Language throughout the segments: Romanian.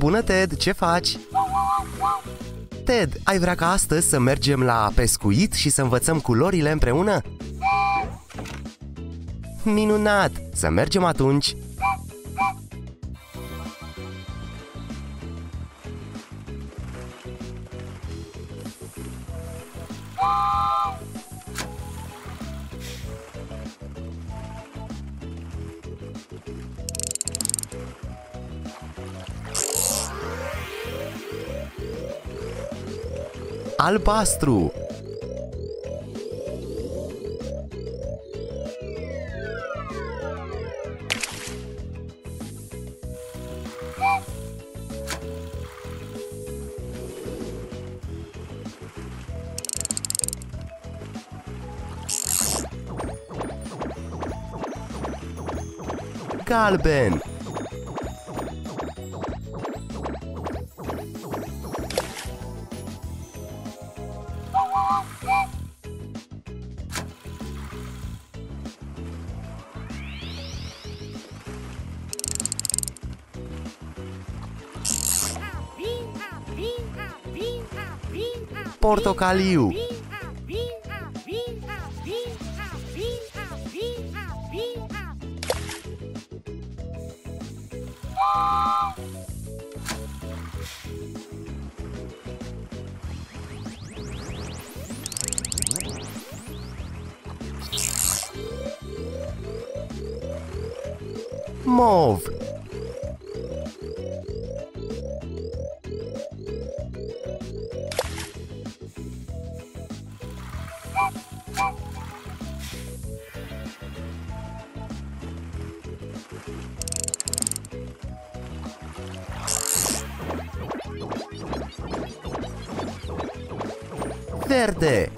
Bună, Ted! Ce faci? Ted, ai vrea ca astăzi să mergem la pescuit și să învățăm culorile împreună? Minunat! Să mergem atunci! Albastru. Galben Portocaliu Verde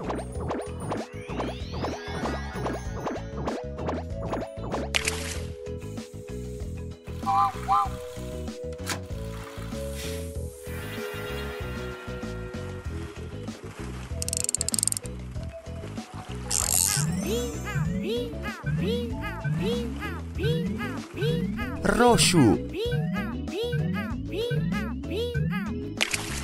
Roșu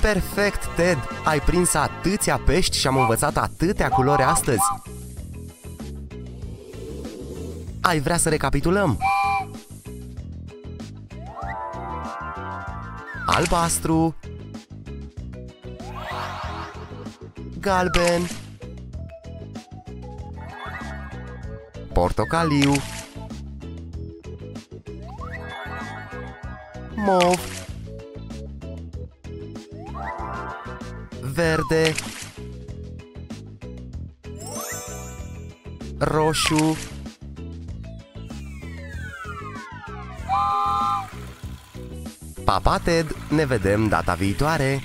Perfect, Ted! Ai prins atâția pești și am învățat atâtea culori astăzi! Ai vrea să recapitulăm? Albastru Galben Portocaliu Mov Verde Roșu Papa Ted, ne vedem data viitoare!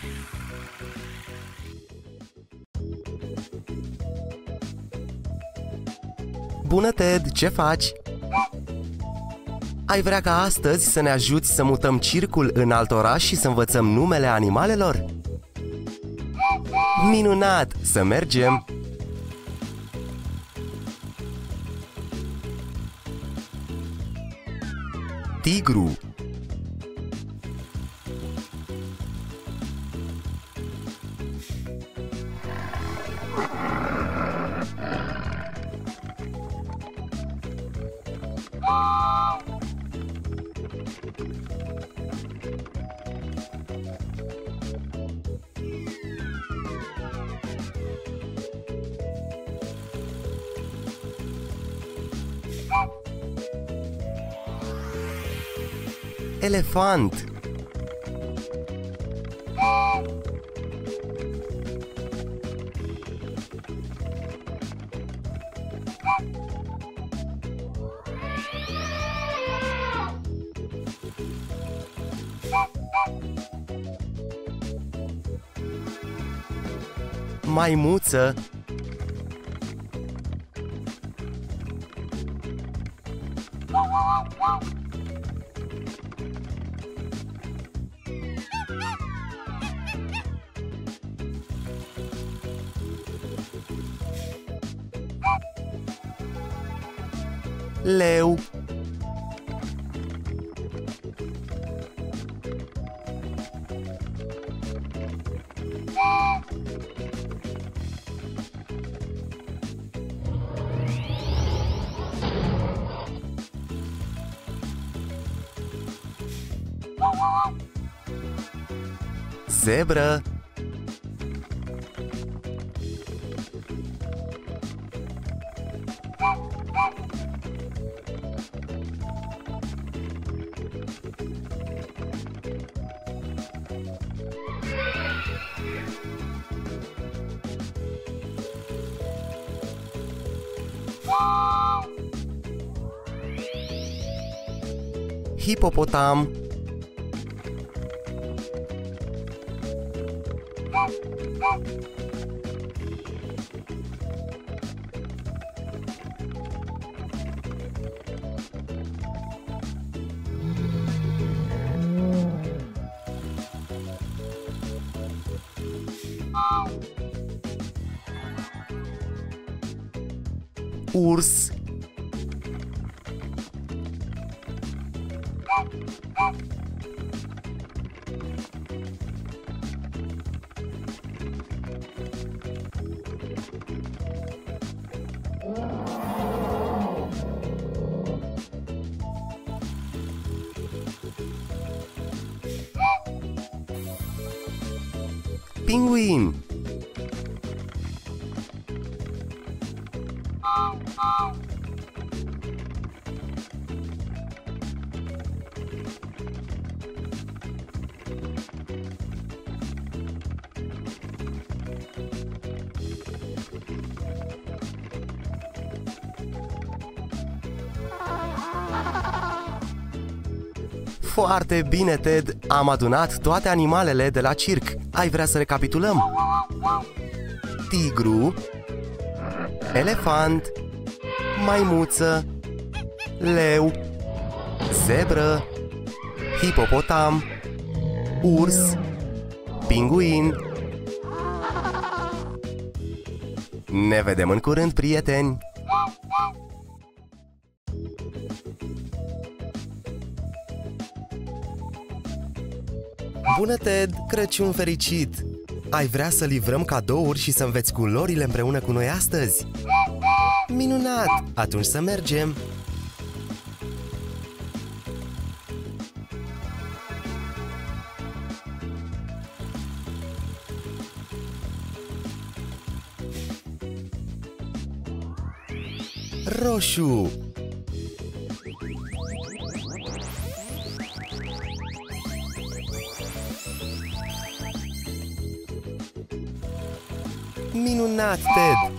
Bună, Ted! Ce faci? Ai vrea ca astăzi să ne ajuți să mutăm circul în alt oraș și să învățăm numele animalelor? Minunat! Să mergem! Tigru Elefant. Maimuță Zebră Hipopotam Urs Pinguin Foarte bine, Ted! Am adunat toate animalele de la circ. Ai vrea să recapitulăm? Tigru Elefant Maimuță Leu Zebră Hipopotam Urs Pinguin Ne vedem în curând, prieteni! Bună, Ted! Crăciun fericit! Ai vrea să livrăm cadouri și să înveți culorile împreună cu noi astăzi? Minunat! Atunci să mergem! Roșu Minunat, Ted!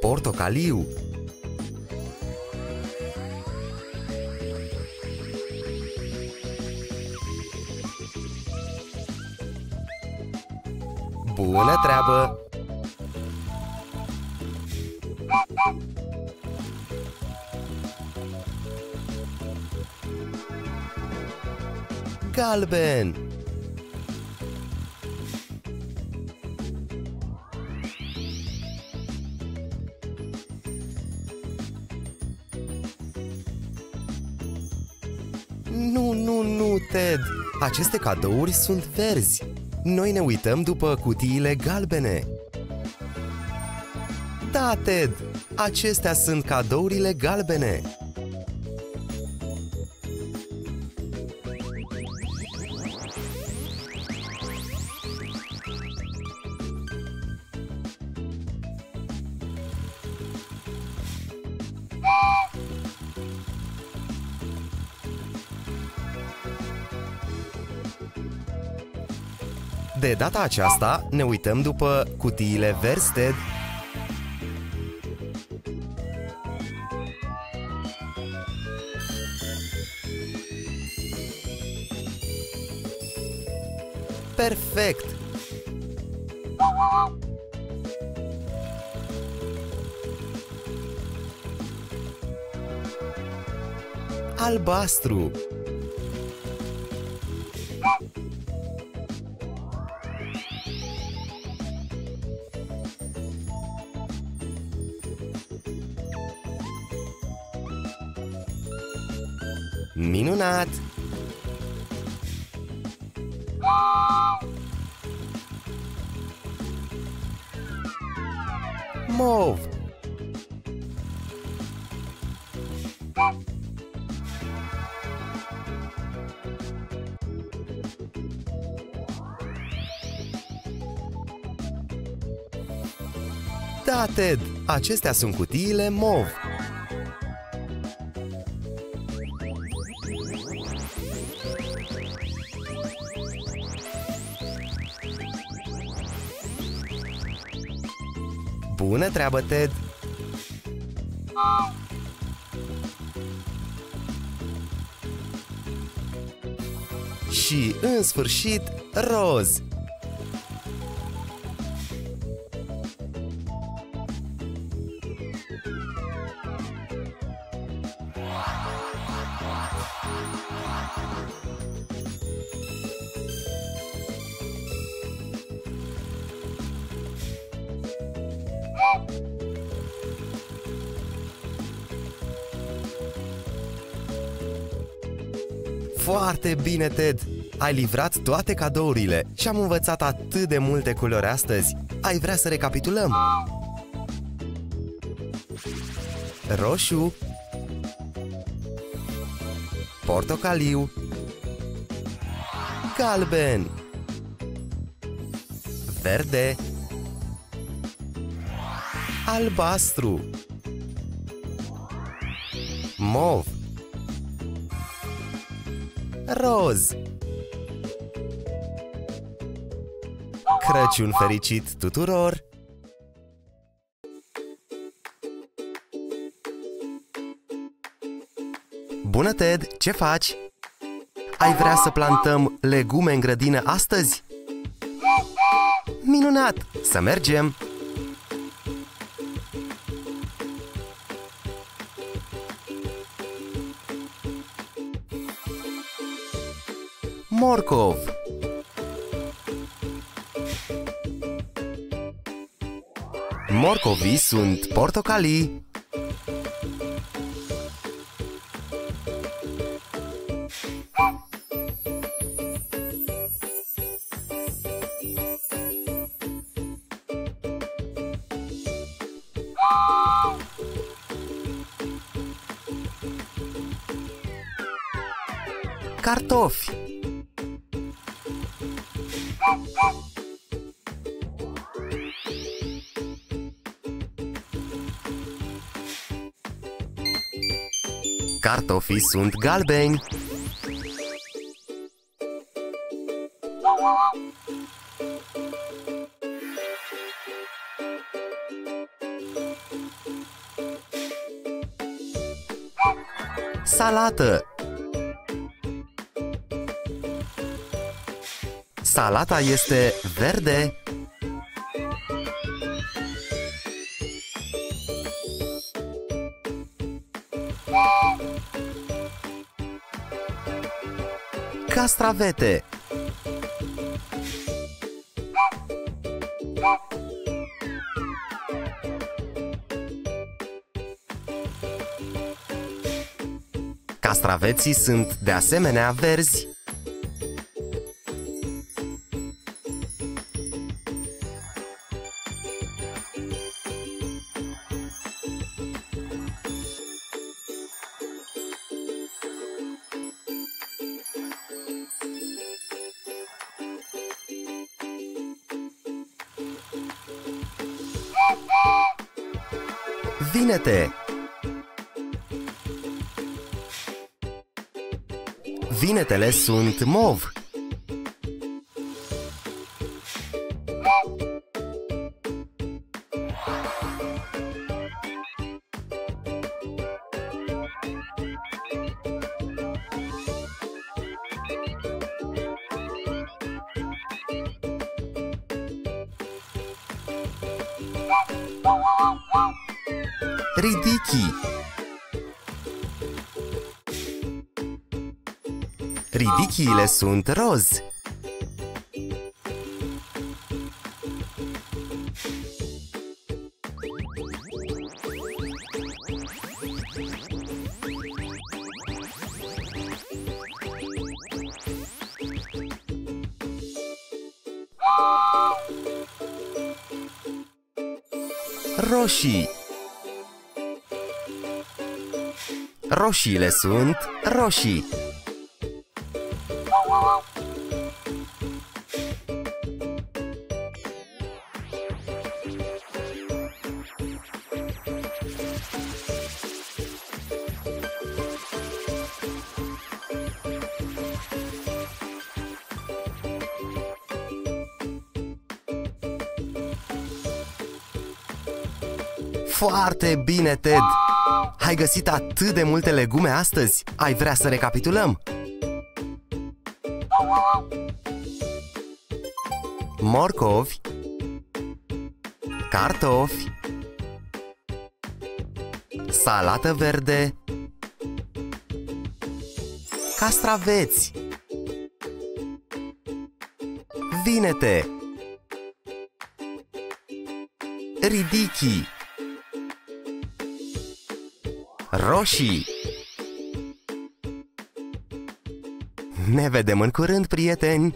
Portocaliu Bună treabă! Galben! Nu, nu, nu, Ted! Aceste cadouri sunt verzi. Noi ne uităm după cutiile galbene. Da, Ted! Acestea sunt cadourile galbene. De data aceasta ne uităm după cutiile Versted Perfect! Albastru Mov! Da, Ted! Acestea sunt cutiile MOV. Bună treabă, Ted! Și, în sfârșit, roz! Foarte bine, Ted! Ai livrat toate cadourile și am învățat atât de multe culori astăzi. Ai vrea să recapitulăm? Roșu Portocaliu Galben Verde Albastru Mov Roz Crăciun fericit tuturor! Bună, Ted! Ce faci? Ai vrea să plantăm legume în grădină astăzi? Minunat! Să mergem! Morcov. Morcovii sunt portocalii. Cartofi Cartofii sunt galbeni. Salată. Salata este verde Castravete Castraveții sunt de asemenea verzi Vine-te! Vinetele sunt mov. Ridichii Ridichiile sunt roz Roșiile sunt roșii. Foarte bine, Ted! Ai găsit atât de multe legume astăzi! Ai vrea să recapitulăm? Morcovi. Cartofi. Salată verde. Castraveți. Vinete. Ridichii roșii. Ne vedem în curând, prieteni!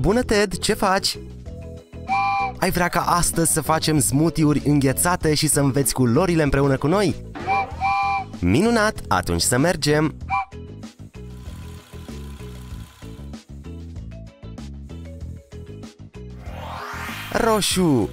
Bună, Ted! Ce faci? Ai vrea ca astăzi să facem smoothie-uri înghețate și să înveți culorile împreună cu noi? Minunat! Atunci să mergem! Roșu!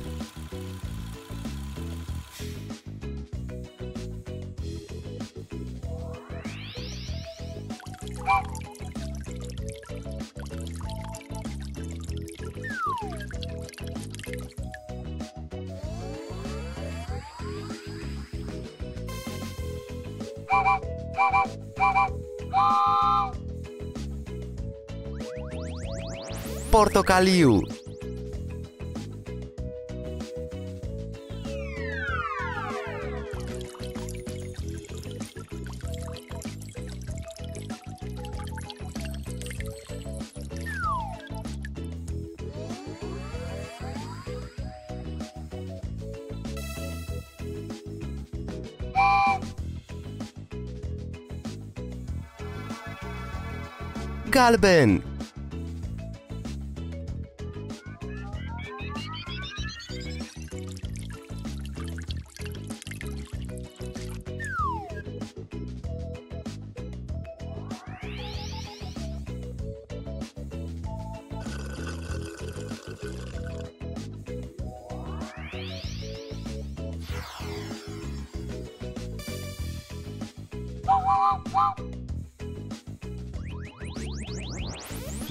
Portocaliu galben!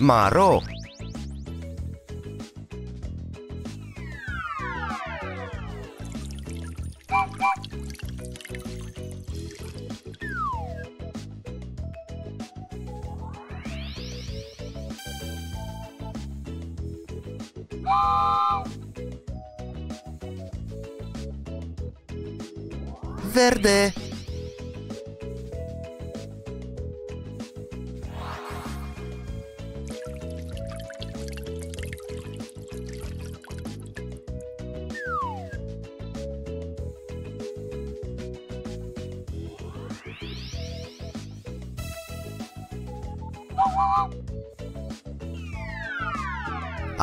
Maro. Verde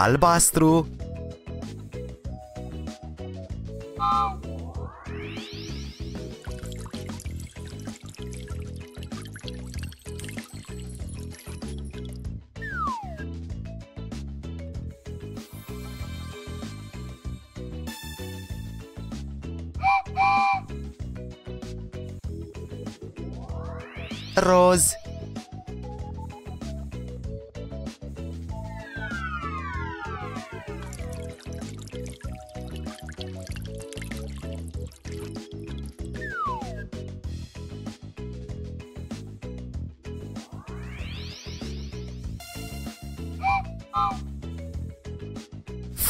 albastru. Roz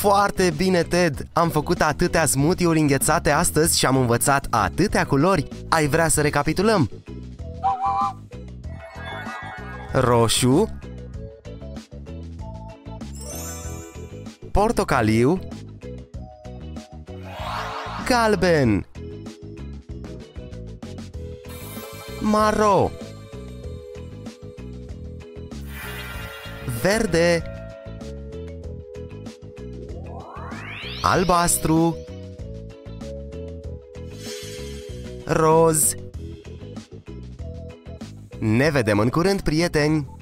Foarte bine, Ted! Am făcut atâtea smoothie-uri înghețate astăzi și am învățat atâtea culori! Ai vrea să recapitulăm? Roșu Portocaliu Galben Maro Verde Albastru Roz Ne vedem în curând, prieteni!